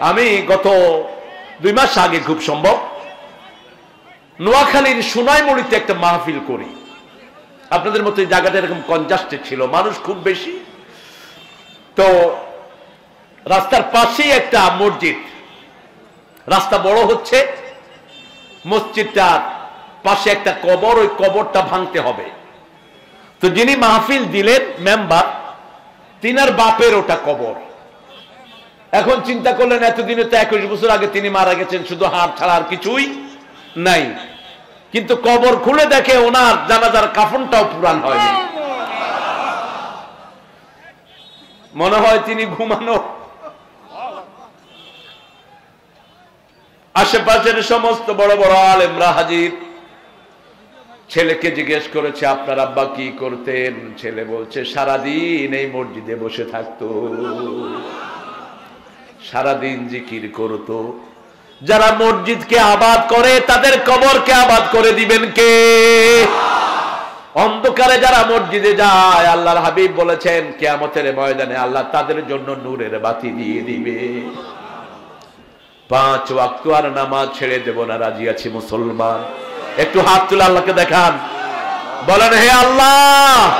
আমি গত দুই মাস আগে খুব সম্ভব নোয়াখালীর সোনাইমুড়িতে একটা মাহফিল করি। আপনাদের মতো জায়গাটা এরকম কনজাস্টেড ছিল, মানুষ খুব বেশি। তো রাস্তার পাশেই একটা মসজিদ। রাস্তা বড় হচ্ছে, মসজিদটার পাশে একটা কবর, ওই কবরটা ভাঙতে হবে। তো যিনি মাহফিল দিলেন মেম্বার তিনার বাপের ওটা কবর। এখন চিন্তা করলেন, এতদিনে তো একুশ বছর আগে তিনি মারা গেছেন, শুধু হাড় ছাড়া আর কিছুই নাই। কিন্তু কবর খুলে দেখে ওনার জানাজার কাফনটাও পুরান হয়নি। মনে হয় তিনি ঘুমানো। আশেপাশের সমস্ত বড় বড় আলেমরা হাজির। ছেলেকে জিজ্ঞেস করেছে, আপনার আব্বা কি করতেন? ছেলে বলছে, সারাদিন এই মসজিদে বসে থাকতো। সারাদিন জিকির করতো যারা মসজিদকে আবাদ করে, তাদের কবরকে আবাদ করে দিবেন কে? অন্ধকারে যারা মসজিদে যায়, আল্লাহর হাবিব বলেছেন, কেয়ামতের ময়দানে আল্লাহ তাদের জন্য নূরের বাতি দিয়ে দিবে। পাঁচ ওয়াক্ত আর নামাজ ছেড়ে দেব না, রাজি আছি মুসলমান। একটু হাত তুলে আল্লাহকে দেখান। বলেন, হে আল্লাহ!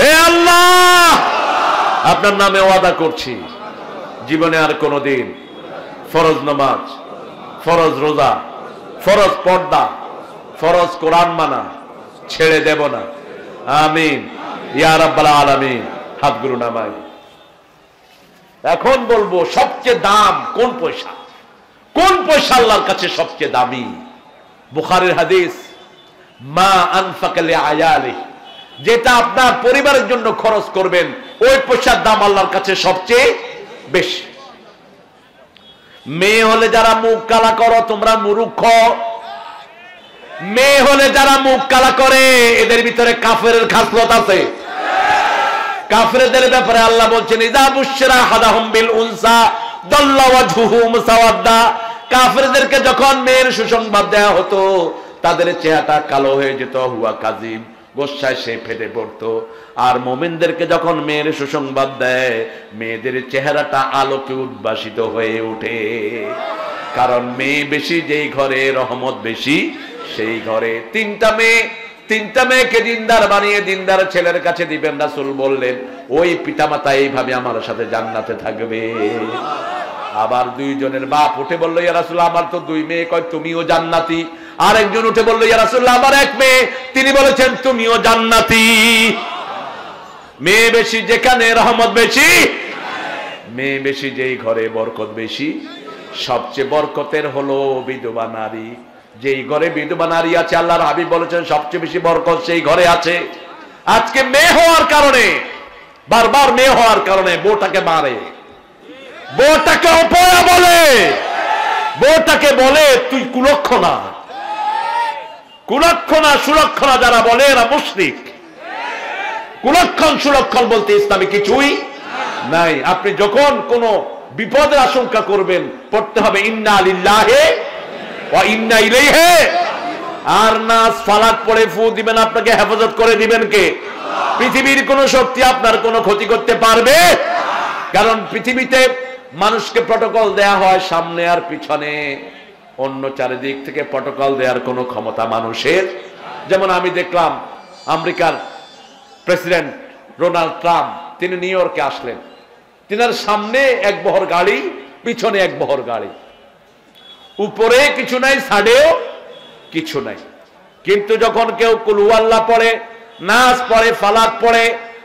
হে আল্লাহ! আপনার নামে ওয়াদা করছি। জীবনে আর কোনদিন ফরজ নামাজ, ফরজ রোজা, ফরজ পর্দা, ফরজ কোরআন মানা ছেড়ে দেব না। আমিন। ইয়ার আব্বাল আলামিন। হাতগুলো নামাই। এখন বলব, সবচেয়ে দাম কোন পয়সা? কোন পয়সা আল্লাহর কাছে সবচেয়ে দামি? বুখারের হাদিস, মা আনফাকালে আয়ালে যেটা আপনার পরিবারের জন্য খরচ করবেন, ওই পয়সার দাম আল্লাহর কাছে সবচেয়ে বেশি। মেয়ে হলে যারা মুখ কালা করো, তোমরা মুরুক্ষ মেয়ে হলে যারা মুখ কালা করে, এদের ভিতরে কাফের খাসলত আছে। কাফেরদের ব্যাপারে আল্লাহ বলছেন বিল উনসা মুসাওয়াদ্দা। কাফেরদেরকে যখন মেয়ের সুসংবাদ দেয়া হতো, তাদের চেহারাটা কালো হয়ে যেত, হুয়া কাজিম। গোসায় সে ফেটে পড়তো। আর মোমেনদেরকে যখন মেয়ের সুসংবাদ দেয়, মেয়েদের চেহারাটা আলোকে উদ্ভাসিত হয়ে ওঠে। কারণ মেয়ে বেশি, যেই ঘরে রহমত বেশি, সেই ঘরে তিনটা মেয়ে, তিনটা মেয়েকে দিনদার বানিয়ে দিনদার ছেলের কাছে দিবেন, রাসুল বললেন, ওই পিতামাতা এইভাবে আমার সাথে জান্নাতে থাকবে। আবার দুইজনের বাপ উঠে বলল, ইয়া রাসুল, আমার তো দুই মেয়ে, কয় তুমিও জান্নাতি? আর একজন উঠে বলল, ইয়া রাসুল্লাহ আমার এক মেয়ে। তিনি বলেছেন, তুমিও জান্নাতি। মেয়ে বেশি যেখানে, রহমত বেশি। মেয়ে বেশি যেই ঘরে, বরকত বেশি। সবচেয়ে বরকতের হলো বিধবা নারী। যেই ঘরে বিধবা নারী আছে, আল্লাহর হাবিব বলেছেন, সবচেয়ে বেশি বরকত সেই ঘরে আছে। আজকে মেয়ে হওয়ার কারণে, বারবার মেয়ে হওয়ার কারণে বউটাকে মারে। বউটাকে অপয়া বলে। বউটাকে বলে, তুই কুলক্ষণা কুলক্ষণা সুলক্ষণা যারা বলে এরা মুশরিক। কুলক্ষণ সুলক্ষণ বলতে ইসলামে কিছুই নাই। আপনি যখন কোন বিপদের আশঙ্কা করবেন, পড়তে হবে ইন্না আলিল্লাহে ইন্না ইলাইহি। আর নাস ফালাক পড়ে ফু দিবেন, আপনাকে হেফাজত করে দিবেন কে? পৃথিবীর কোন শক্তি আপনার কোনো ক্ষতি করতে পারবে? কারণ পৃথিবীতে মানুষকে প্রটোকল দেয়া হয় সামনে আর পিছনে। অন্য চারিদিক থেকে প্রটোকল দেওয়ার কোনো ক্ষমতা মানুষের? যেমন আমি দেখলাম আমেরিকার প্রেসিডেন্ট ডোনাল্ড ট্রাম্প, তিনি নিউ ইয়র্কে আসলেন। তিনার সামনে এক বহর গাড়ি, পিছনে এক বহর গাড়ি। উপরে কিছু নাই সাডেও কিছু নাই। কিন্তু যখন কেউ কুলুয়াল্লা পড়ে, নাচ পড়ে, ফালাক পড়ে,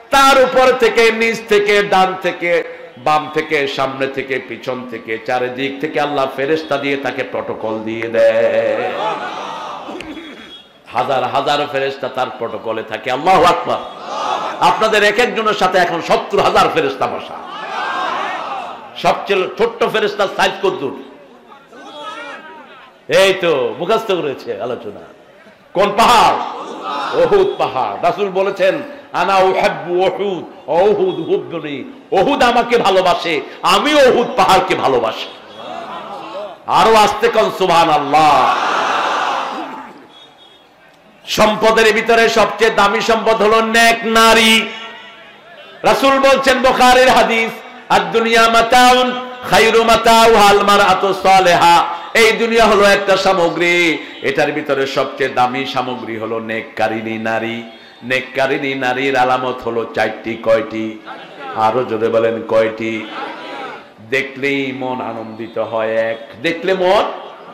তার উপর থেকে, নিচ থেকে, ডান থেকে বাম থেকে, সামনে থেকে, পিছন থেকে, চারিদিক থেকে আল্লাহ ফেরেস্তা দিয়ে তাকে প্রটোকল দিয়ে দেয়। হাজার হাজার ফেরেস্তা তার প্রটোকলে থাকে। আল্লাহ আকবার। আপনাদের এক একজনের সাথে এখন সত্তর হাজার ফেরেস্তা বসা। সবচেয়ে ছোট্ট ফেরেস্তার সাইজ কদ্দুর। এই তো মুখাস্ত করেছে আলোচনা। কোন পাহাড়? ওহুদ পাহাড়। রাসুল বলেছেন আনা ওহুদ ওহুদ হুব্বুনি আমাকে ভালোবাসে আমি পাহাড়কে ভালোবাসি। আরও আসতে কোন সুবহান আল্লাহ সম্পদের ভিতরে সবচেয়ে দামি সম্পদ হলো নেক নারী। রাসুল বলছেন বোখারের হাদিস আর দুনিয়া মাতাউন খাইরু মাতাউ সালেহা। এই দুনিয়া হলো একটা সামগ্রী, এটার ভিতরে সবচেয়ে দামি সামগ্রী হলো নেককারিনী নারী। নেককারিনী নারীর আলামত হলো চারটি কয়টি? আরও জোরে বলেন কয়টি? দেখলেই মন আনন্দিত হয় এক। দেখলে মন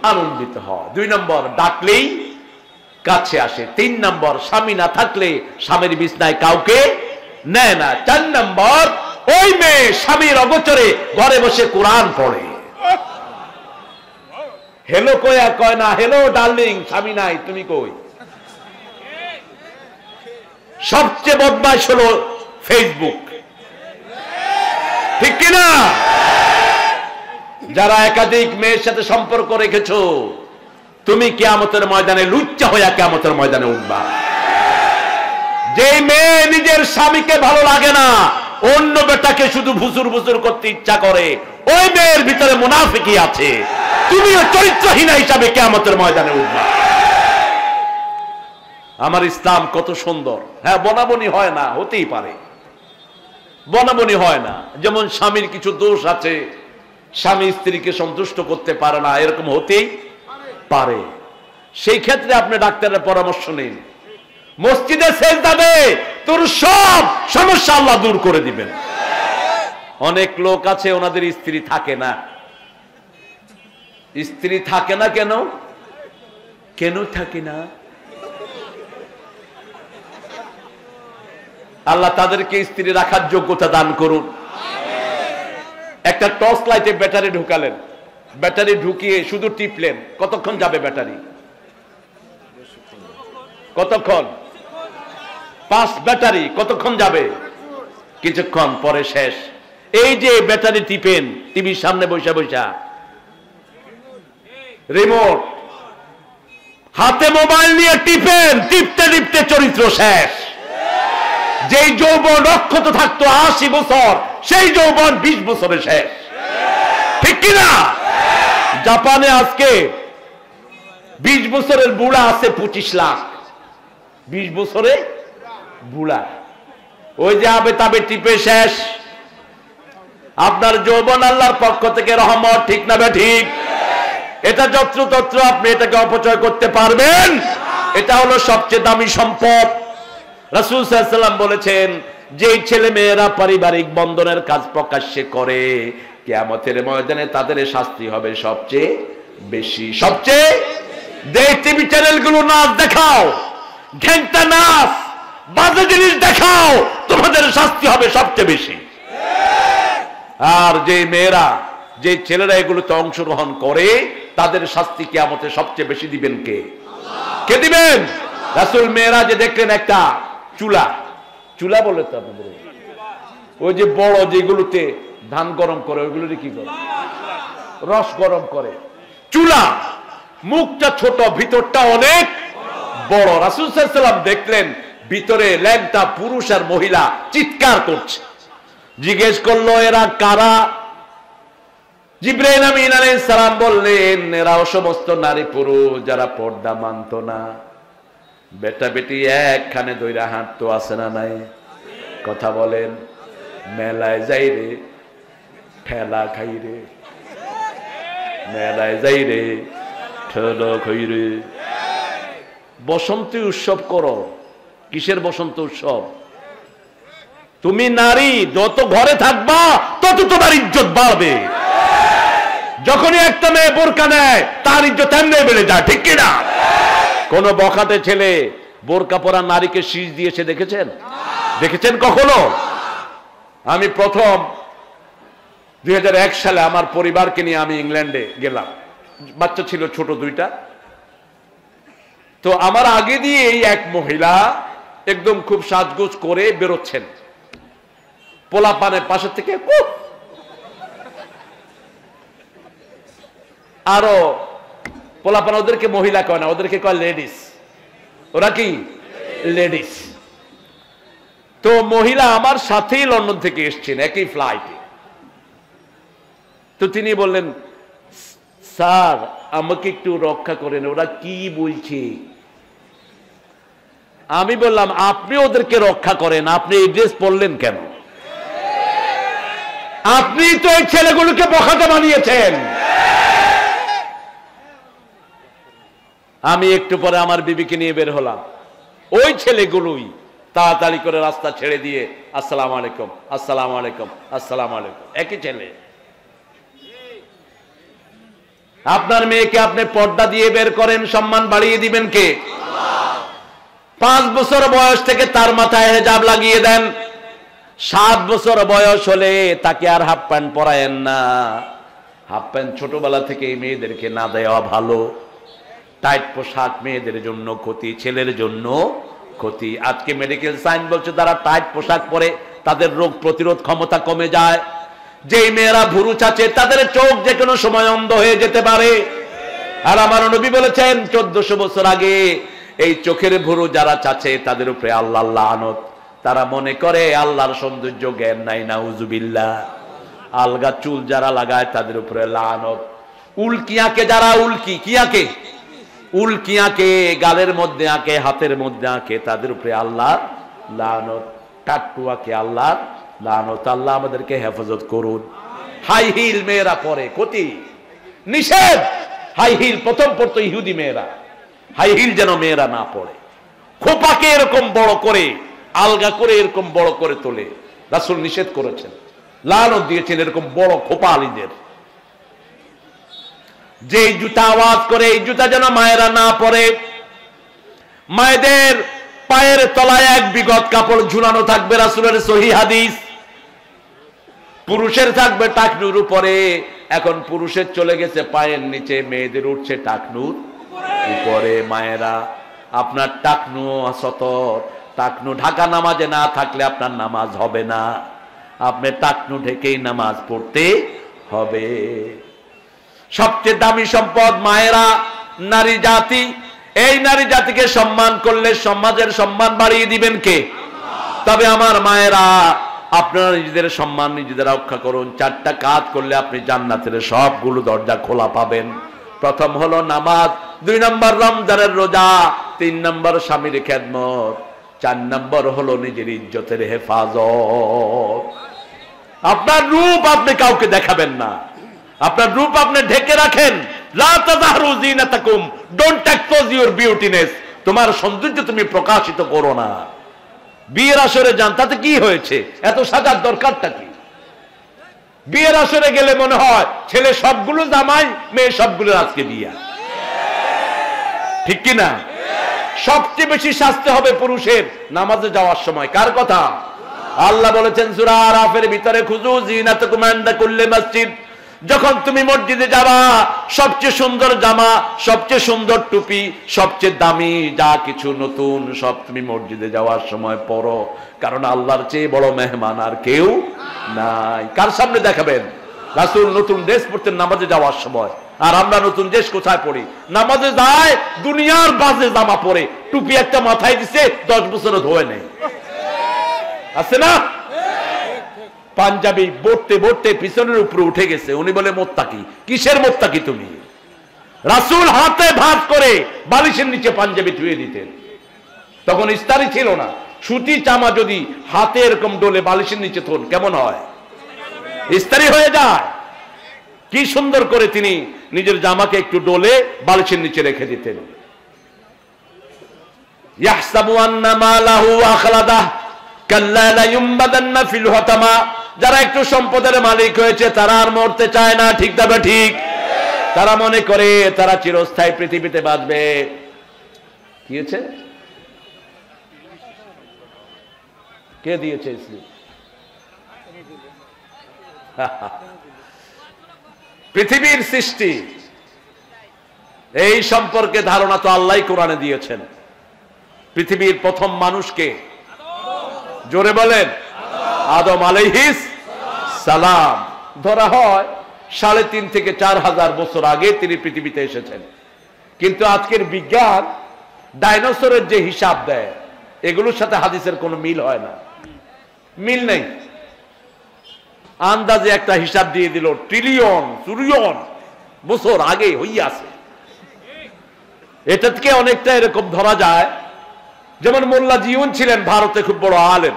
আনন্দিত হয়। দুই নম্বর ডাকলেই কাছে আসে। তিন নম্বর স্বামী না থাকলে স্বামীর বিছনায় কাউকে নেয় না। চার নম্বর ওই মেয়ে স্বামীর অগোচরে ঘরে বসে কোরআন পড়ে। হেলো কয় কয় না হেলো ডার্লিং স্বামী নাই তুমি কই? সবচেয়ে বদমাইশ হলো ফেসবুক ঠিক কিনা? যারা একাধিক মেয়ের সাথে সম্পর্ক রেখেছো, তুমি কেয়ামতের ময়দানে লুচ্চা হইয়া কেয়ামতের ময়দানে উঠবা। যে মেয়ে নিজের স্বামীকে ভালো লাগে না, অন্য বেটাকে শুধু ভুসুর ভুসুর করতে ইচ্ছা করে, ওই মেয়ের ভিতরে মুনাফিকি আছে। তুমিও চরিত্রহীনা হিসাবে কেয়ামতের ময়দানে উঠবা। আমার ইসলাম কত সুন্দর। হ্যাঁ বনাবনি হয় না, হতেই পারে। বনাবনি হয় না। যেমন স্বামীর কিছু দোষ আছে, স্বামী স্ত্রীকে সন্তুষ্ট করতে পারে না, এরকম হতেই পারে। সেই ক্ষেত্রে আপনি ডাক্তারের পরামর্শ নিন। মসজিদে শেষ যাবে তোর সব সমস্যা আল্লাহ দূর করে দিবেন। অনেক লোক আছে, ওনাদের স্ত্রী থাকে না। স্ত্রী থাকে না কেন? কেন থাকে না? আল্লাহ তাদেরকে স্ত্রী রাখার যোগ্যতা দান করুন। একটা টর্চ লাইটে ব্যাটারি ঢুকালেন। ব্যাটারি ঢুকিয়ে শুধু টিপলেন। কতক্ষণ যাবে ব্যাটারি? কতক্ষণ? পাঁচ ব্যাটারি, কতক্ষণ যাবে? কিছুক্ষণ পরে শেষ। এই যে ব্যাটারি টিপেন, টিভির সামনে বসে বসা। রিমোট। হাতে মোবাইল নিয়ে টিপেন, টিপতে টিপতে চরিত্র শেষ। যেই যৌবন অক্ষত থাকতো আশি বছর, সেই যৌবন বিশ বছরে শেষ। ঠিক কিনা? জাপানে আজকে বিশ বছরের বুড়া আছে পঁচিশ লাখ। বিশ বছরে বুড়া। ওই যে আবে তাবে টিপে শেষ। আপনার যৌবন আল্লাহর পক্ষ থেকে রহমত, ঠিক না ঠিক? এটা যত্র তত্র আপনি এটাকে অপচয় করতে পারবেন। এটা হলো সবচেয়ে দামি সম্পদ। রাসুল সাল্লাম বলেছেন যে ছেলে মেয়েরা পারিবারিক বন্ধনের কাজ প্রকাশ্যে করে, কেয়ামতের ময়দানে তাদের শাস্তি হবে সবচেয়ে বেশি। সবচেয়ে টিভি চ্যানেলগুলো নাচ দেখাও, ঘেন্টা নাচ, বাজে জিনিস দেখাও, তোমাদের শাস্তি হবে সবচেয়ে বেশি। আর যে মেয়েরা যে ছেলেরা এগুলোতে অংশগ্রহণ করে, তাদের শাস্তি কেয়ামতে সবচেয়ে বেশি দিবেন কে? কে দিবেন? রাসুল মেয়েরা যে দেখলেন একটা চুলা। চুলা বলে তো আপনাদের ওই। যে বড় যেগুলোতে ধান গরম করে ওইগুলোতে কি করে? রস গরম করে। চুলা। মুখটা ছোট, ভিতরটা অনেক বড়। রাসুল সাল্লাম দেখলেন, ভিতরে ল্যাংটা পুরুষ আর মহিলা চিৎকার করছে। জিজ্ঞেস করল, এরা কারা? জিব্রাইল আমিন আলাইহিস সালাম বললেন, এরা সমস্ত নারী পুরুষ যারা পর্দা মানত না। বেটা বেটি একখানে দইরা হাঁটতো, আছে না নাই? কথা বলেন, মেলায় যাই রে, ঠেলা খাই রে। মেলায় যাই রে, ঠেলা খাই রে। বসন্ত উৎসব করো। কিসের বসন্ত উৎসব? তুমি নারী, যত ঘরে থাকবা, তত তোমার ইজ্জত বাড়বে। যখনই একটা মেয়ে বোরকা নেয়, তার ইজ্জত এমনি বেড়ে যায়, ঠিক কিনা? কোন বখাতে ছেলে বোরকা পরা নারীকে শীষ দিয়েছে দেখেছেন? দেখেছেন কখনো? আমি প্রথম দুই হাজার এক সালে আমার পরিবারকে নিয়ে আমি ইংল্যান্ডে গেলাম। বাচ্চা ছিল ছোট দুইটা। তো আমার আগে দিয়ে এই এক মহিলা একদম খুব সাজগোজ করে বেরোচ্ছেন। পোলা পানের পাশের থেকে আরও পোলাপান ওদেরকে মহিলা কয় না, ওদেরকে কয় লেডিস ওরা কি? লেডিস তো মহিলা আমার সাথেই লন্ডন থেকে এসছেন, একই ফ্লাইটে তো তিনি বললেন, স্যার, আমাকে একটু রক্ষা করেন, ওরা কি বলছে? আমি বললাম, আপনি ওদেরকে রক্ষা করেন, আপনি এই ড্রেস পরলেন কেন? আপনি তো এই ছেলেগুলোকে বখাতে বানিয়েছেন। আমি একটু পরে আমার বিবিকে নিয়ে বের হলাম। ওই ছেলেগুলোই তাড়াতাড়ি করে রাস্তা ছেড়ে দিয়ে, আসসালাম আলাইকুম আসসালাম আলাইকুম আসসালাম আলাইকুম। একই ছেলে। আপনার মেয়েকে আপনি পর্দা দিয়ে বের করেন, সম্মান বাড়িয়ে দিবেন কে? পাঁচ বছর বয়স থেকে তার মাথায় হেজাব লাগিয়ে দেন। সাত বছর বয়স হলে তাকে আর হাফ প্যান্ট পরায়েন না। হাফ প্যান্ট ছোটবেলা থেকে মেয়েদেরকে না দেওয়া ভালো। টাইট পোশাক মেয়েদের জন্য ক্ষতি, ছেলের জন্য ক্ষতি। আজকে মেডিকেল সায়েন্স বলছে তারা টাইট পোশাক পরে তাদের রোগ প্রতিরোধ ক্ষমতা কমে যায়। যেই মেয়েরা ভুরু চাচে, তাদের চোখ যে কোনো সময় অন্ধ হয়ে যেতে পারে। আর আমার নবী বলেছেন, চোদ্দশো বছর আগে এই চোখের ভুরু যারা চাচে, তাদের উপরে আল্লাহ আনত তারা মনে করে, আল্লাহর সৌন্দর্য জ্ঞান নাই না উজুবিল্লা আলগা চুল যারা লাগায়, তাদের উপরে লানত। উল্কিয়াকে যারা উল্কি, কিয়াকে? উল্কিয়াকে গালের মধ্যে আঁকে, হাতের মধ্যে আঁকে, তাদের উপরে আল্লাহ লানত আল্লাহ লানত। আল্লাহ আমাদেরকে হেফাজত করুন। হাই হিল মেয়েরা পরে, ক্ষতি। নিষেধ! হাই হিল, প্রথম পড়তো ইহুদি মেয়েরা। হাই হিল যেন মেয়েরা না পড়ে। খোপাকে এরকম বড় করে, আলগা করে এরকম বড় করে তোলে। রাসুল নিষেধ করেছেন। লালত দিয়েছেন এরকম বড় খোপা আলীদের। যে জুতা আওয়াজ করে, এই জুতা যেন মায়েরা না পরে। মায়েদের পায়ের তলায় এক বিগত কাপড় ঝুলানো থাকবে রাসুলের সহি হাদিস। পুরুষের থাকবে টাকনুর উপরে। এখন পুরুষের চলে গেছে পায়ের নিচে, মেয়েদের উঠছে টাকনুর উপরে। মায়েরা, আপনার টাকনু সতর, টাকনু ঢাকা নামাজে না থাকলে আপনার নামাজ হবে না। আপনি টাকনু ঢেকেই নামাজ পড়তে হবে। সবচেয়ে দামি সম্পদ মায়েরা, নারী জাতি। এই নারী জাতিকে সম্মান করলে সমাজের সম্মান বাড়িয়ে দিবেন কে? তবে আমার মায়েরা, আপনারা নিজেদের সম্মান নিজেদের রক্ষা করুন। চারটা কাজ করলে আপনি জান্নাতের সবগুলো দরজা খোলা পাবেন। প্রথম হলো নামাজ, দুই নম্বর রমজানের রোজা, তিন নম্বর স্বামীর খেদমত, চার নম্বর হলো নিজের ইজ্জতের হেফাজত। আপনার রূপ আপনি কাউকে দেখাবেন না। আপনার রূপ আপনি ঢেকে রাখেন। তোমার সৌন্দর্য তুমি প্রকাশিত করো না। বিয়ের আসরে যান, তাতে কি হয়েছে? এত সাজার দরকারটা কি? বিয়ের আসরে গেলে মনে হয়, ছেলে সবগুলো জামাই, মেয়ে সবগুলো আজকে বিয়া। ঠিক কি না সবচেয়ে বেশি শাস্তি হবে পুরুষের নামাজে যাওয়ার সময়। কার কথা? আল্লাহ বলেছেন, সুরা আরাফের ভিতরে খুঁজু জিনাত কুমান্দা করলে মসজিদ। যখন তুমি মসজিদে যাবা, সবচেয়ে সুন্দর জামা, সবচেয়ে সুন্দর টুপি, সবচেয়ে দামি যা কিছু নতুন, সব তুমি মসজিদে যাওয়ার সময় পড়ো কারণ আল্লাহর চেয়ে বড় মেহমান আর কেউ নাই। কার সামনে দেখাবেন? রাসুল নতুন ড্রেস পড়তেন নামাজে যাওয়ার সময়। আর আমরা নতুন ড্রেস কোথায় পড়ি নামাজে যায়, দুনিয়ার বাজে জামা পরে। টুপি একটা মাথায় দিছে, দশ বছরে ধোয়ে নেই। আছে না? পাঞ্জাবি বটতে বটতে পিছনের উপরে উঠে গেছে। উনি বলে, মোত্তাকি, কিসের মোত্তাকি তুমি? রাসুল হাতে ভাত করে বালিশের নিচে পাঞ্জাবি ধুয়ে দিতেন। তখন ইস্তারি ছিল না। সুতি চামা যদি হাতে এরকম ডোলে বালিশের নিচে থন, কেমন হয়? ইস্তারি হয়ে যায়। কি সুন্দর করে তিনি নিজের জামাকে একটু ডোলে বালিশের নিচে রেখে দিতেন। ইয়াহসাবু আন্না মালাহু আখলাদাহ, কাল্লা লা ইউমবাদান্না ফিল হতামা যারা একটু সম্পদের মালিক হয়েছে, তারা আর মরতে চায় না, ঠিক তবে ঠিক? তারা মনে করে তারা চিরস্থায়ী পৃথিবীতে বাঁচবে। কি হয়েছে? কে দিয়েছে পৃথিবীর সৃষ্টি। এই সম্পর্কে ধারণা তো আল্লাহ কোরআনে দিয়েছেন। পৃথিবীর প্রথম মানুষকে। জোরে বলেন। আদম আলাইহিস সালাম। ধরা হয় সাড়ে তিন থেকে চার হাজার বছর আগে তিনি পৃথিবীতে এসেছেন। কিন্তু আজকের বিজ্ঞান ডাইনোসরের যে হিসাব দেয়, এগুলোর সাথে হাদিসের কোনো মিল হয় না। মিল নেই। আন্দাজে একটা হিসাব দিয়ে দিল, ট্রিলিয়ন ট্রিলিয়ন বছর আগে হইয়াছে। এটা থেকে অনেকটা এরকম ধরা যায়। যেমন মোল্লা জিউন ছিলেন ভারতে খুব বড় আলেম।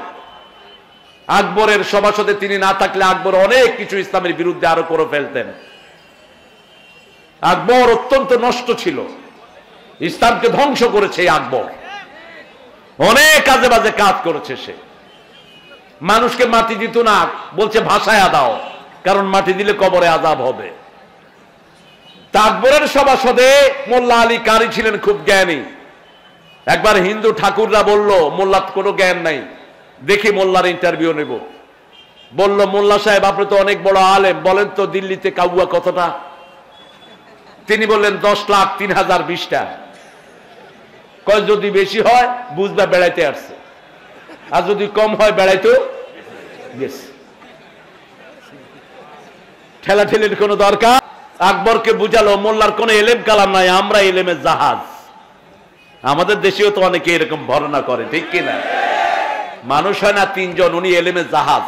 আকবরের সভাসদে তিনি না থাকলে আকবর অনেক কিছু ইসলামের বিরুদ্ধে আরও করে ফেলতেন। আকবর অত্যন্ত নষ্ট ছিল। ইসলামকে ধ্বংস করেছে আকবর। অনেক কাজে বাজে কাজ করেছে সে। মানুষকে মাটি দিত না, বলছে ভাষায় আদাও, কারণ মাটি দিলে কবরে আজাব হবে। তা আকবরের সভাসদে মোল্লা আলী কারি ছিলেন খুব জ্ঞানী। একবার হিন্দু ঠাকুররা বলল, মোল্লার কোনো জ্ঞান নাই। দেখি মোল্লার ইন্টারভিউ নেব। বলল, মোল্লা সাহেব, আপনি তো অনেক বড় আলেম, বলেন তো দিল্লিতে কাউয়া কতটা? তিনি বললেন, দশ লাখ তিন হাজার বিশটা। কয়, যদি বেশি হয়, বুঝবা বেড়াইতে আসছে। আর যদি কম হয়, বেড়াইতেও গেছে। ঠেলা ঠেলির কোনো দরকার? আকবরকে বুঝালো, মোল্লার কোন এলেম কালাম নাই, আমরা এলেমের জাহাজ। আমাদের দেশেও তো অনেকে এরকম বর্ণনা করে, ঠিক কিনা? মানুষ হয় না তিনজন, উনি এলেমের জাহাজ।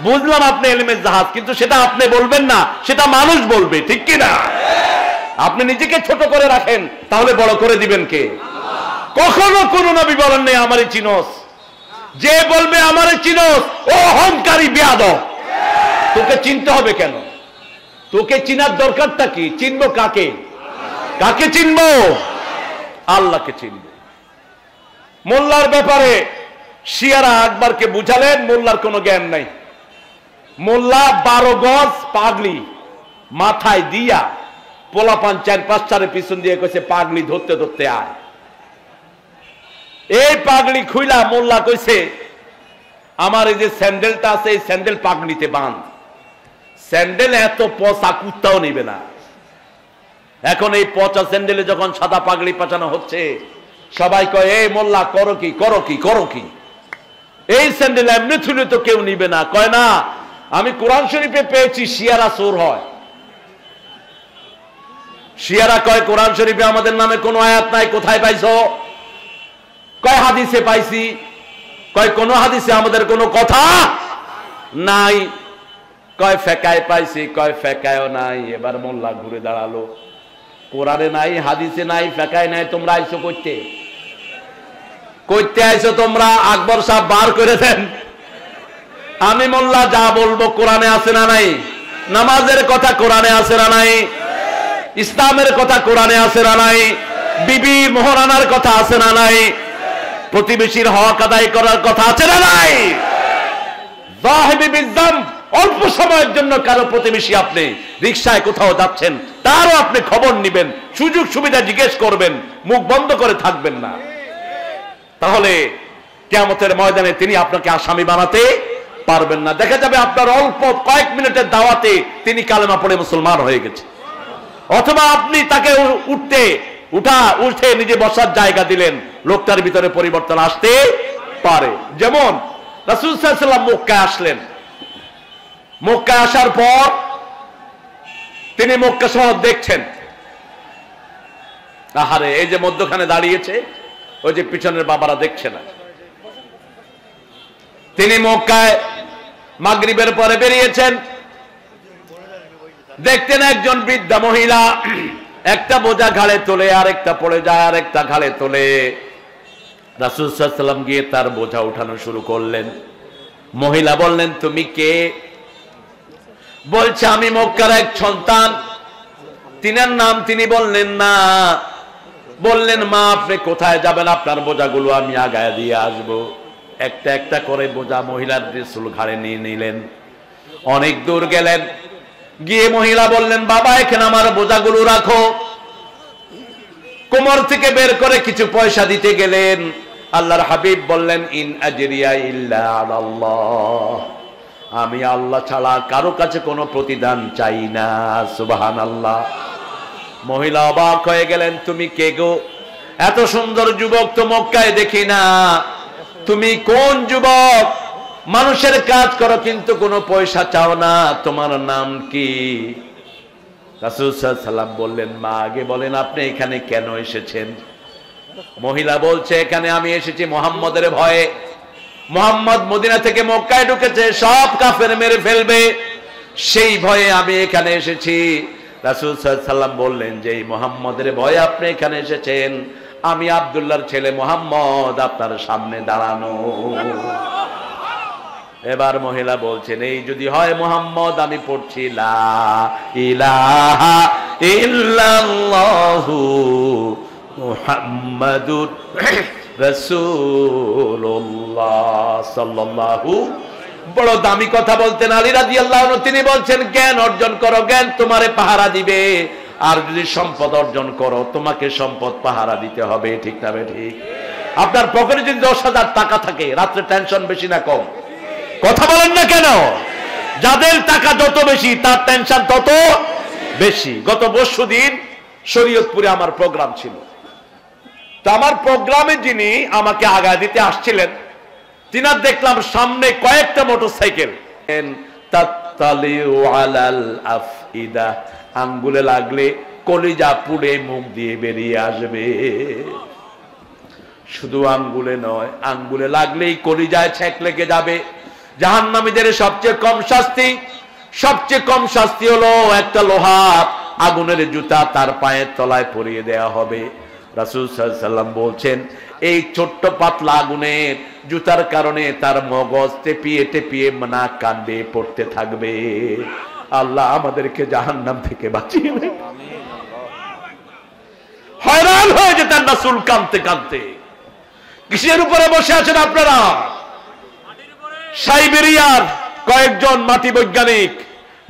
বুঝলাম আপনি এলেমের জাহাজ, কিন্তু সেটা আপনি বলবেন না, সেটা মানুষ বলবে, ঠিক কিনা আপনি নিজেকে ছোট করে রাখেন, তাহলে বড় করে দিবেন কে? কখনো কোন নবী বলেন নেই আমারই চিনস। যে বলবে আমারই চিনস, ও অহংকারী বেয়াদ তোকে চিনতে হবে কেন? তোকে চিনার দরকারটা কি? চিনব কাকে? কাকে চিনব? আল্লাহকে চিনব। মোল্লার ব্যাপারে শিয়ারা আকবরকে বুঝালেন, মোল্লার কোনো জ্ঞান নাই। মোল্লা বারো গজ পাগলি, মাথায় দিয়া পোলাপান চার চারের পিছন দিয়ে কইছে, পাগলি ধরতে ধরতে আয়। এই পাগলি খুইলা মোল্লা কইছে, আমার এই যে স্যান্ডেলটা আছে, এই স্যান্ডেল পাগলিতে বাঁধ। স্যান্ডেল এত পচা কুত্তাও নিবে না। এখন এই পচা স্যান্ডেলে যখন সাদা পাগড়ি পাচানো হচ্ছে, সবাই কয়, এই মোল্লা, করো কি করো কি করো কি? এই স্যান্ডেল এমনি থুলে তো কেউ নিবে না। কয় না, আমি কোরআন শরীফে পেয়েছি, শিয়ারা চোর হয়। শিয়ারা কয়, কোরআন শরীফে আমাদের নামে কোনো আয়াত নাই, কোথায় পাইছো? কয়, হাদিসে পাইছি। কয়, কোন হাদিসে আমাদের কোনো কথা নাই। কয়, ফেকায় পাইছি, কয়, ফেকায়ও নাই। এবার মোল্লা ঘুরে দাঁড়াল। কোরআনে নাই, হাদিসে নাই, ফেকায় নাই, তোমরা আইসো করতে করতে আইসো তোমরা, আকবর সাহেব বার করে দেন। আমি মোল্লা যা বলব কোরআনে আছে না নাই? নামাজের কথা কোরআনে আছে না নাই? ইসলামের কথা কোরআনে আছে না নাই? বিবি মোহরানার কথা আছে না নাই? প্রতিবেশীর হক আদায় করার কথা আছে না নাই? অল্প সময়ের জন্য কারও প্রতিবেশী আপনি রিক্সায় কোথাও যাচ্ছেন, তারও আপনি খবর নিবেন সুযোগ সুবিধা জিজ্ঞেস করবেন, মুখ বন্ধ করে থাকবেন না। তাহলে কেমতের ময়দানে তিনি আপনাকে আসামি বানাতে পারবেন না। দেখা যাবে আপনার অল্প কয়েক মিনিটের দাওয়াতে তিনি কালেমা পড়ে মুসলমান হয়ে গেছে। অথবা আপনি তাকে উঠতে, উঠা, উঠে নিজে বসার জায়গা দিলেন, লোকটার ভিতরে পরিবর্তন আসতে পারে। যেমন রাসুলসাল্লাম মক্কায় আসলেন। মক্কায় আসার পর তিনি মক্কা শহর দেখছেন। আহারে, এই যে মধ্যখানে দাঁড়িয়েছে ওই যে পিছনের বাবারা দেখছে না। তিনি মক্কায় মাগরিবের পরে বেরিয়েছেন। দেখতেন একজন বৃদ্ধা মহিলা, একটা বোঝা ঘাড়ে তোলে আর একটা পড়ে যায় আর একটা ঘাড়ে তোলে। রাসুসাল্লাম গিয়ে তার বোঝা উঠানো শুরু করলেন। মহিলা বললেন, তুমি কে? বলছে, আমি মক্কার এক সন্তান। তিনার নাম তিনি বললেন, না বললেন, মা, আপনি কোথায় যাবেন? আপনার বোঝাগুলো আমি আগায় দিয়ে আসব। একটা একটা করে বোঝা মহিলার চুল ঘাড়ে নিয়ে নিলেন। অনেক দূর গেলেন। গিয়ে মহিলা বললেন, বাবা, এখানে আমার বোঝাগুলো রাখো। কোমর থেকে বের করে কিছু পয়সা দিতে গেলেন। আল্লাহর হাবিব বললেন, ইন আজরিয়া ইল্লা আল্লাহ আমি আল্লাহ ছাড়া কারও কাছে কোনো প্রতিদান চাই না সুবাহান আল্লাহ মহিলা অবাক হয়ে গেলেন, তুমি কে গো? এত সুন্দর যুবক তো মক্কায় দেখি না। তুমি কোন যুবক? মানুষের কাজ করো, কিন্তু কোনো পয়সা চাও না। তোমার নাম কি? রাসুসাল্লাম বললেন, মা, আগে বলেন, আপনি এখানে কেন এসেছেন? মহিলা বলছে, এখানে আমি এসেছি মোহাম্মদের ভয়ে। মোহাম্মদ মদিনা থেকে মক্কায় ঢুকেছে, সব কাফের মেরে ফেলবে। সেই ভয়ে আমি এখানে এসেছি। রাসুল সাল্লাম বললেন যে, এই মোহাম্মদের ভয়ে আপনি এখানে এসেছেন। আমি আবদুল্লাহর ছেলে মোহাম্মদ আপনার সামনে দাঁড়ানো। এবার মহিলা বলছেন, এই যদি হয় মোহাম্মদ, আমি পড়ছি ইলাহা ইল্লাল্লাহু মুহাম্মাদুর রাসূলুল্লাহ সাল্লাল্লাহু বড় দামি কথা বলতেন আলী রাদিয়াল্লাহু আনহু। তিনি বলছেন, জ্ঞান অর্জন করো, জ্ঞান তোমারে পাহারা দিবে। আর যদি সম্পদ অর্জন করো, তোমাকে সম্পদ পাহারা দিতে হবে। ঠিক না ঠিক? আপনার পকেটে যদি দশ হাজার টাকা থাকে, রাত্রে টেনশন বেশি না কম। কথা বলেন না কেন? যাদের টাকা যত বেশি, তার টেনশন তত বেশি। গত পরশু দিন শরীয়তপুরে আমার প্রোগ্রাম ছিল। তো আমার প্রোগ্রামে যিনি আমাকে আগায় দিতে আসছিলেন তিনার দেখলাম সামনে কয়েকটা মোটর সাইকেল আঙ্গুলে লাগলে কলিজা পুড়ে মুখ দিয়ে বেরিয়ে আসবে। শুধু আঙ্গুলে নয়, আঙ্গুলে লাগলেই কলিজায় ছেক লেগে যাবে। জাহান্নামীদের সবচেয়ে কম শাস্তি, সবচেয়ে কম শাস্তি হলো একটা লোহা আগুনের জুতা তার পায়ের তলায় পরিয়ে দেয়া হবে। রাসুল সাল্লাম বলছেন এই ছোট্ট পাতলা আগুনের জুতার কারণে তার মগজ টেপিয়ে টেপিয়ে না কান্দে, পড়তে থাকবে। আল্লাহ আমাদেরকে জাহান নাম থেকে বাঁচিয়ে হয়রান হয়ে কিসের উপরে বসে আছেন আপনারা? সাইবেরিয়ার কয়েকজন মাটি বৈজ্ঞানিক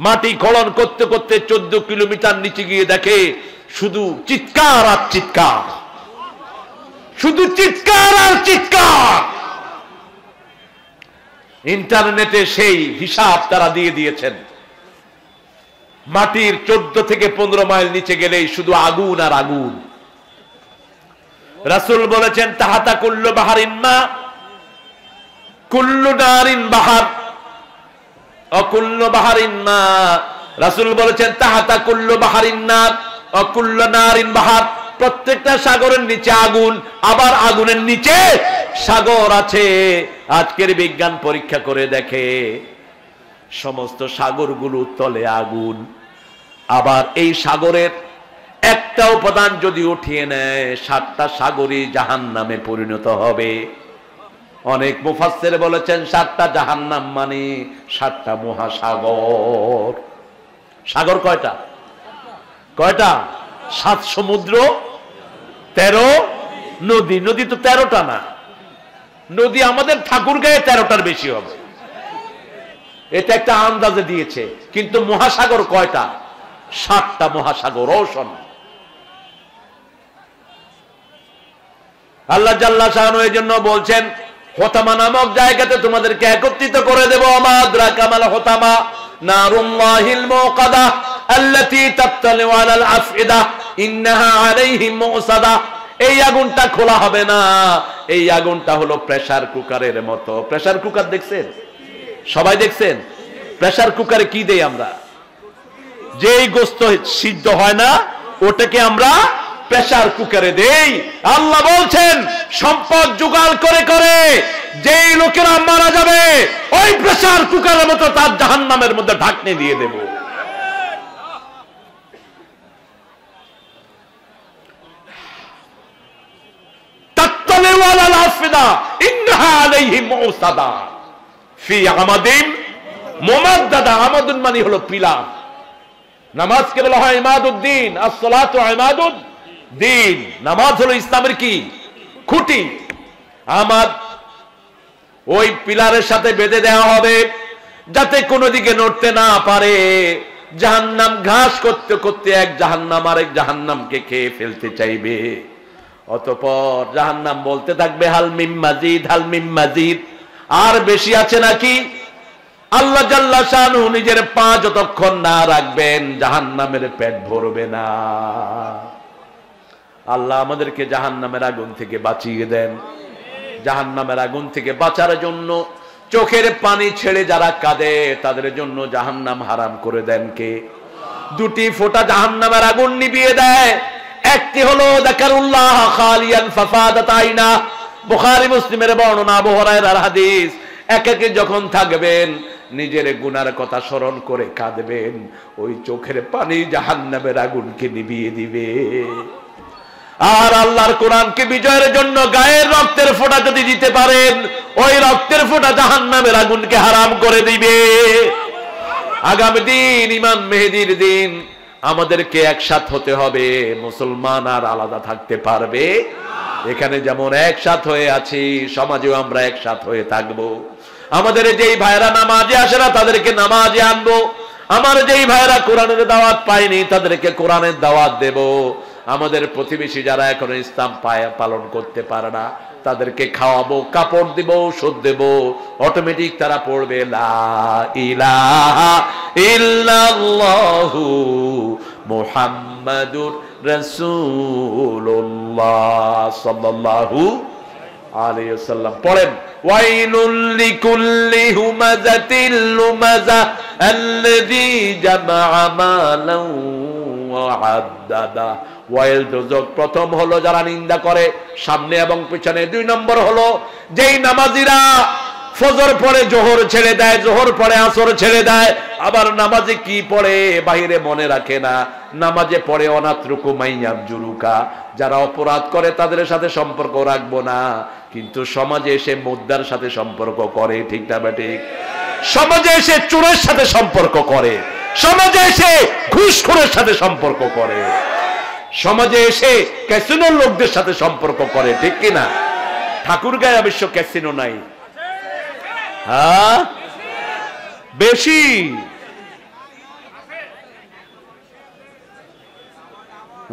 মাটি খনন করতে করতে চোদ্দ কিলোমিটার নিচে গিয়ে দেখে শুধু চিৎকার আর চিৎকার। শুধু চিৎকার আর চিৎকার। ইন্টারনেটে সেই হিসাব তারা দিয়ে দিয়েছেন। মাটির চোদ্দ থেকে পনেরো মাইল নিচে গেলেই শুধু আগুন আর আগুন। রাসুল বলেছেন, তাহাতা কুল্ল বাহারিন মা, কুল্লু নারিন বাহার, অকুল্ল বাহারিন মা। রাসুল বলেছেন, তাহাতা কুল্ল বাহারিন নার, অকুল্ল নারিন বাহার। প্রত্যেকটা সাগরের নিচে আগুন, আবার আগুনের নিচে সাগর আছে। আজকের বিজ্ঞান পরীক্ষা করে দেখে, সমস্ত সাগরগুলো তলে আগুন, আবার এই সাগরের একটা উপাদান যদি উঠিয়ে নেয়, সাতটা সাগরই জাহান নামে পরিণত হবে। অনেক মুফাসের বলেছেন, সাতটা জাহান্নাম মানে সাতটা মহাসাগর। সাগর কয়টা? কয়টা? সাত সমুদ্র, তেরো নদী। নদী তো তেরোটা না। নদী আমাদের ঠাকুর গায়ে তেরোটার বেশি হবে। এটা একটা আন্দাজে দিয়েছে। কিন্তু মহাসাগর কয়টা? সাতটা মহাসাগর। ওশন আল্লাহ জাল্লা শাহানু এই জন্য বলছেন, হোতামা নামক জায়গাতে তোমাদেরকে একত্রিত করে দেব আমাদ্রা কামাল হোতামা নারুল্লাহিল মুকাদা। আল্লাতী তাত্তালিউ আলাল আফইদা, ইন্নাহা আলাইহিম মুসাদা। এই আগুনটা খোলা হবে না। এই আগুনটা হলো প্রেসার কুকারের মতো। প্রেসার কুকার দেখছেন? সবাই দেখছেন? প্রেসার কুকারে কি দেই আমরা? যেই গোস্ত সিদ্ধ হয় না, ওটাকে আমরা প্রেসার কুকারে দেই। আল্লাহ বলছেন, সম্পদ জোগাড় করে করে। যেই লোকেরা মারা যাবে, ওই প্রেসার কুকারের মতো তার জাহান নামের মধ্যে ঢাকনি দিয়ে দেব। ইসলামের কি আমার ওই পিলারের সাথে বেঁধে দেওয়া হবে যাতে কোনো দিকে নড়তে না পারে। জাহান্নাম ঘাস করতে করতে এক জাহান্নাম আরেক জাহান্নামকে খেয়ে ফেলতে চাইবে। অতপর জাহান্নাম বলতে থাকবে, হাল মিম মাজিদ, হাল মিম মাজিদ। আর বেশি আছে নাকি? আল্লাহ জাল্লা নিজের পা যতক্ষণ না রাখবেন, জাহান্নামের পেট ভরবে না। আল্লাহ আমাদেরকে জাহান নামের আগুন থেকে বাঁচিয়ে দেন। জাহান নামের আগুন থেকে বাঁচার জন্য চোখের পানি ছেড়ে যারা কাঁদে, তাদের জন্য জাহান নাম হারাম করে দেন কে? দুটি ফোটা জাহান নামের আগুন নিবিয়ে দেয়। একটি হলো খালিয়ান মুসলিমের বর্ণনা হাদিস। যখন থাকবেন, নিজের গুনার কথা স্মরণ করে কাঁদবেন, ওই চোখের পানি জাহান্নামের আগুনকে নিবিয়ে দিবে। আর আল্লাহর কোরআনকে বিজয়ের জন্য গায়ের রক্তের ফোঁটা যদি দিতে পারেন, ওই রক্তের ফোঁটা জাহান নামের আগুনকে হারাম করে দিবে। আগামী দিন ইমান মেহেদির দিন আমাদেরকে একসাথ হতে হবে। মুসলমান আর আলাদা থাকতে পারবে। এখানে যেমন একসাথ হয়ে আছি, সমাজেও আমরা একসাথ হয়ে থাকব। আমাদের যেই ভাইরা নামাজে আসে না, তাদেরকে নামাজে আনব। আমার যেই ভাইরা কোরআনের দাওয়াত পায়নি, তাদেরকে কোরআনের দাওয়াত দেব। আমাদের প্রতিবেশী যারা এখনও ইসলাম পালন করতে পারে না তাদেরকে খাওয়াবো, কাপড় দিব, ওষুধ দেব। অটোমেটিক তারা পড়বে মুহাম্মাদুর রাসূলুল্লাহ সাল্লাল্লাহু আলাইহি ওয়াসাল্লাম। পড়েন, ওয়াইলুল লিকুল্লি হুমাযাতিল লুমাযা আল্লাযী জামাআ মালান প্রথম হলো যারা নিন্দা করে, সামনে এবং পিছনে। দুই নম্বর হলো, যেই নামাজিরা ফজর পরে জোহর ছেড়ে দেয়, জোহর পরে আসর ছেড়ে দেয়, আবার নামাজে কি পড়ে বাহিরে মনে রাখে না। নামাজে পড়ে অনাত্রুকু মাইয়াম জুরুকা যারা অপরাধ করে, তাদের সাথে সম্পর্ক রাখব না। কিন্তু সমাজে এসে মুদ্রার সাথে সম্পর্ক করে, ঠিক না সমাজে এসে চোরের সাথে সম্পর্ক করে। সমাজে এসে ঘুষখোরের সাথে সম্পর্ক করে। সমাজে এসে ক্যাসিনোর লোকদের সাথে সম্পর্ক করে, ঠিক কিনা ঠাকুর গায়ে অবশ্য ক্যাসিনো নাই। হ্যাঁ? বেশি?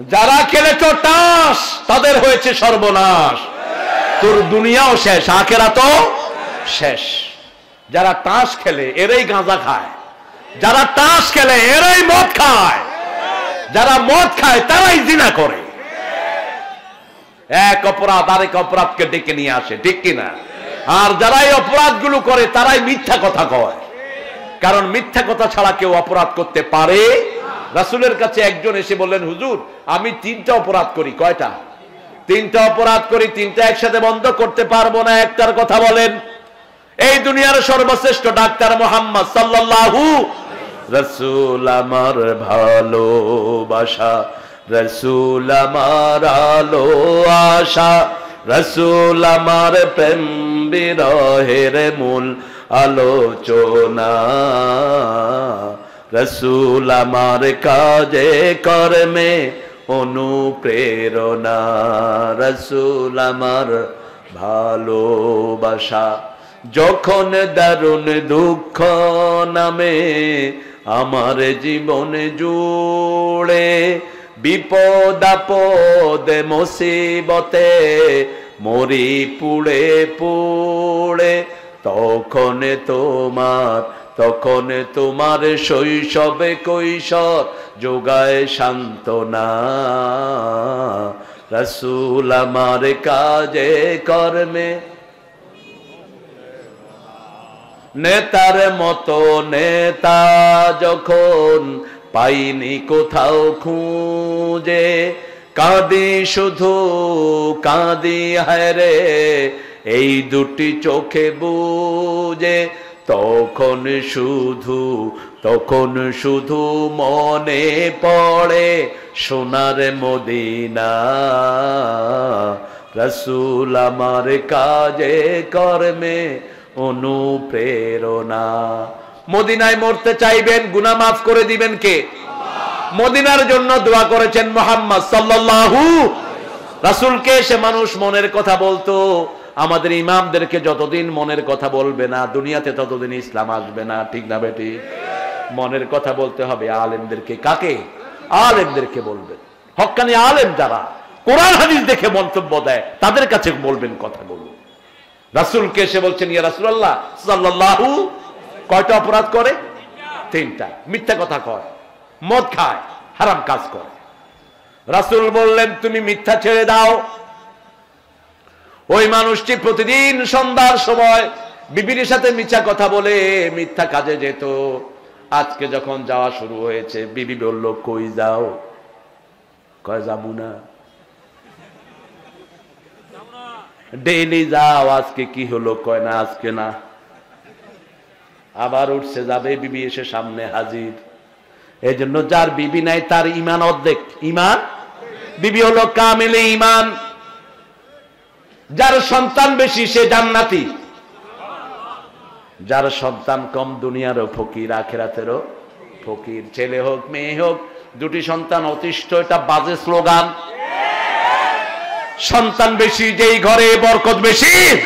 যারা খেলেছ টাস, তাদের হয়েছে সর্বনাশ। তোর দুনিয়াও শেষ আখেরা তো শেষ। যারা টাস খেলে, এরাই গাঁজা খায়। যারা টাস খেলে, এরাই মদ খায়। যারা মদ খায়, তারাই জিনা করে। এক অপরাধ আরেক অপরাধকে ডেকে নিয়ে আসে, ঠিক কিনা? আর যারা এই অপরাধগুলো করে, তারাই মিথ্যা কথা কয়। কারণ মিথ্যা কথা ছাড়া কেউ অপরাধ করতে পারে রাসুলের কাছে একজন এসে বললেন, হুজুর, আমি তিনটা অপরাধ করি। কয়টা? তিনটা অপরাধ করি, তিনটা একসাথে বন্ধ করতে পারব না, একটার কথা বলেন। এই দুনিয়ার সর্বশ্রেষ্ঠ ডাক্তার মোহাম্মদ সাল্লাল্লাহু রসুল আমার ভালোবাসা, রসুল আমার আলো আশা, রসুল আমার প্রেম বিরহের মূল আলোচনা। রসুল আমার কাজে, কর্মে অনুপ্রেরণা। রসুল আমার ভালোবাসা, যখন দারুণ দুঃখ নামে আমার জীবনে জুড়ে বিপদ আপদ মুসিবতে মরি পুড়ে পুড়ে, তখন তোমার তখন তোমার শৈশবে কৈশোর যোগায় সান্ত্বনা। রসুল আমার কাজে কর্মে নেতার মতো নেতা যখন পাইনি কোথাও খুঁজে, কাঁদি শুধু, কাঁদি হায়রে এই দুটি চোখে বুঝে, তখন শুধু তখন শুধু মনে পড়ে সোনার মদিনা। রসুল আমার কাজে কর্মে অনুপ্রেরণা। মদিনায় মরতে চাইবেন গুনা মাফ করে দিবেন কে? মদিনার জন্য দোয়া করেছেন মোহাম্মদ সাল্লাল্লাহু রাসূলকে। এসে মানুষ মনের কথা বলতো, আমাদের ইমামদেরকে যতদিন মনের কথা বলবে না, দুনিয়াতে ততদিন ইসলাম আসবে না, ঠিক না বেটি? মনের কথা বলতে হবে আলেমদেরকে কাকে? আলেমদেরকে বলবেন। হক্কানি আলেম যারা, কোরআন হাদিস দেখে মন্তব্য দেয়, তাদের কাছে বলবেন কথা কথাগুলো। রাসুলকে এসে বলছেন, ইয়া রাসুল্লাহ সাল্লাল্লাহু কয়টা অপরাধ করে? তিনটা। মিথ্যা কথা কয়, মদ খায়, হারাম কাজ করে। রাসুল বললেন, তুমি মিথ্যা ছেড়ে দাও। ওই মানুষটি প্রতিদিন সন্ধ্যার সময় বিবির সাথে মিথ্যা কথা বলে, মিথ্যা কাজে যেত। আজকে যখন যাওয়া শুরু হয়েছে, বিবি বলল, কই যাও? কয়, যাব না। ডেইলি যাও, আজকে কি হলো? কয় না, আজকে না। আবার উঠছে, যাবে, বিবি এসে সামনে হাজির। এই জন্য যার বিবি নাই, তার ইমান অর্ধেক। ইমান বিবি হলো কামিল ইমান যার সন্তান বেশি, সে জান্নাতি। যার সন্তান কম, দুনিয়ারও ফকির, আখেরাতেরও ফকির। ছেলে হোক, মেয়ে হোক, দুটি সন্তান অতিষ্ঠ, এটা বাজে স্লোগান। সন্তান বেশি, যেই ঘরে বরকত বেশি।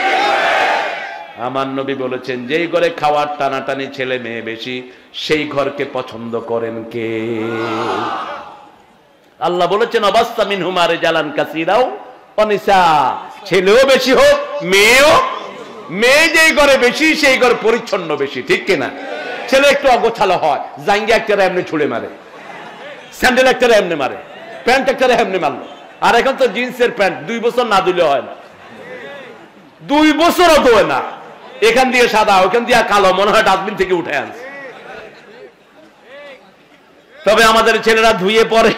আমার নবী বলেছেন, যেই ঘরে খাওয়ার টানাটানি ছেলে মেয়ে বেশি, সেই ঘরকে পছন্দ করেন কে? আল্লাহ বলেছেন, অবাস্তা মিন হুমারে জালান কাসিরাও অনিসা। ছেলেও বেশি হোক, মেয়েও। মেয়ে যেই ঘরে বেশি, সেই ঘরে পরিচ্ছন্ন বেশি, ঠিক কিনা ছেলে একটু অগোছালো হয় জাঙ্গি একটা এমনি ছুড়ে মারে। স্যান্ডেল একটা এমনি মারে, প্যান্ট একটা এমনি মারলো। আর এখন তো জিন্সের প্যান্ট, দুই বছর না দিলে হয় না। দুই বছরও দোয় না। এখান দিয়ে সাদা, ওখান দিয়ে কালো, মনে হয় ডাস্টবিন থেকে উঠে আনছে। তবে আমাদের ছেলেরা ধুয়ে পড়ে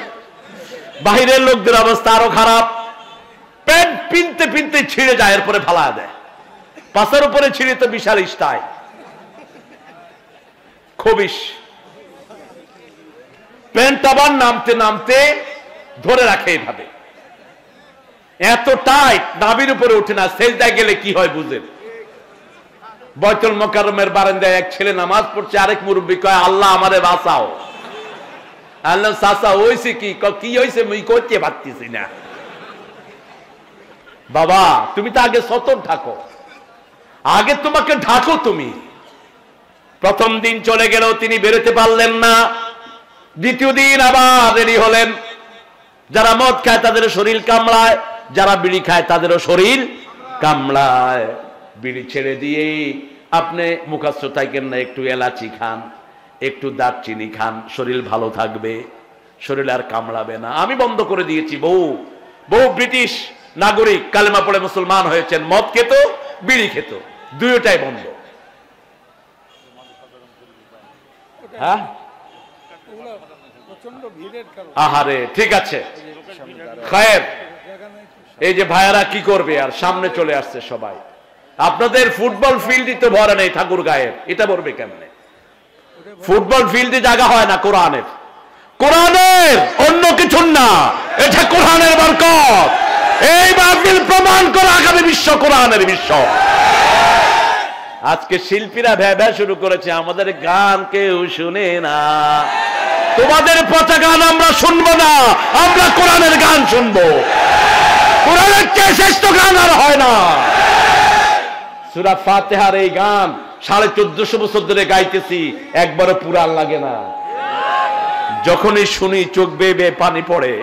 বাহিরের লোকদের অবস্থা আরও খারাপ। প্যান্ট পিনতে পিনতে ছিঁড়ে যায়, এরপরে ফালা দেয়। পাশের উপরে ছিঁড়ে তো বিশাল ইস্টায় খবিস প্যান্ট আবার নামতে নামতে ধরে রাখে এইভাবে এত টাইট নাবির উপরে উঠে না, সেজদায় গেলে কি হয় বুঝেন? বয়তুল মোকারমের বারান্দায় এক ছেলে নামাজ পড়ছে, আরেক মুরব্বী কয়, আল্লাহ আমারে বাঁচাও। আল্লাহ হয়েছে কি? কি হয়েছে মুই করতে পারতেছি না। বাবা, তুমি তো আগে সতর ঢাকো আগে তোমাকে ঢাকো তুমি। প্রথম দিন চলে গেলেও তিনি বেরোতে পারলেন না। দ্বিতীয় দিন আবার রেডি হলেন। যারা মদ খায় তাদের শরীর কামড়ায়। যারা বিড়ি খায় তাদেরও শরীর কামড়ায়। বিড়ি ছেড়ে দিয়েই আপনি মুখাস্ত থাকেন না, একটু এলাচি খান, একটু দারচিনি খান, শরীর ভালো থাকবে, শরীর আর কামড়াবে না। আমি বন্ধ করে দিয়েছি বউ। বউ ব্রিটিশ নাগরিক, কালেমা পড়ে মুসলমান হয়েছেন, মদ খেত, বিড়ি খেত, দুইটাই বন্ধ। হ্যাঁ? আহারে, ঠিক আছে। এই যে ভাইয়ারা কি করবে আর সামনে চলে আসছে সবাই। আপনাদের ফুটবল ফিল্ডই তো ভরা নেই ঠাকুর গায়ের, এটা বলবে কেমনে? ফুটবল ফিল্ডে জায়গা হয় না কোরআনের। কোরআনের অন্য কিছুর না, এটা কোরআনের বরকত। এই বাতিল প্রমাণ করে আগামী বিশ্ব কোরআনের বিশ্ব। আজকে শিল্পীরা ভ্যাভা শুরু করেছে, আমাদের গান কেউ শুনে না। তোমাদের পচা গান আমরা শুনব না, আমরা কোরআনের গান শুনব। কোরআনের চেয়ে শ্রেষ্ঠ গান আর হয় না। সুরা ফাতেহার এই গান সাড়ে চোদ্দশো বছর ধরে গাইতেছি, একবারও পুরাণ লাগে না। যখনই শুনি চোখ বেয়ে বেয়ে পানি পড়ে